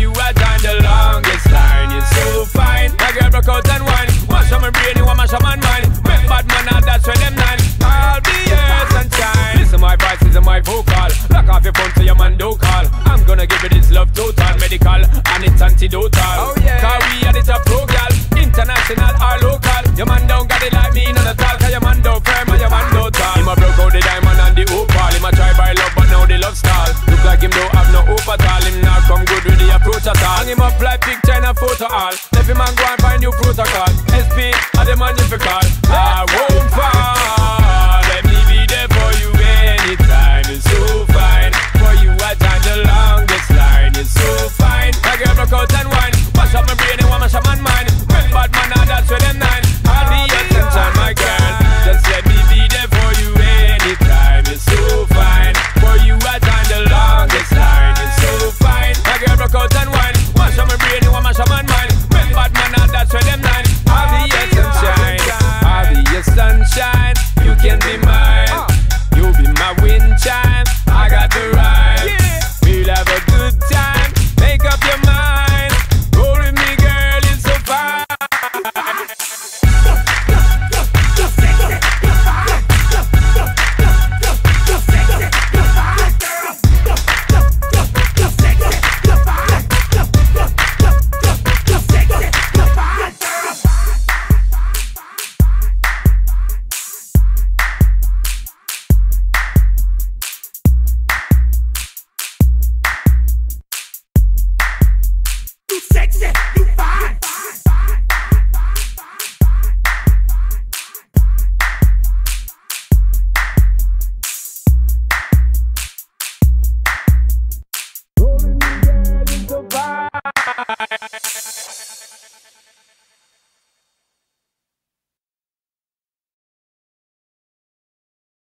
you are down the longest line. You're so fine. My girl broke out and wine. Mash on my brain, you want mash on my mind. Make bad man out, that's where them nine. I'll be your sunshine. Listen, my voice is my vocal. Lock off your phone so your man don't call. I'm gonna give you this love total, medical, and it's antidotal. Oh yeah. Cause we all. Every man go and find new protocol.